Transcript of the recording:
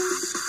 you